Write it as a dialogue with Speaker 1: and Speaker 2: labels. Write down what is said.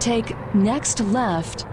Speaker 1: Take next left.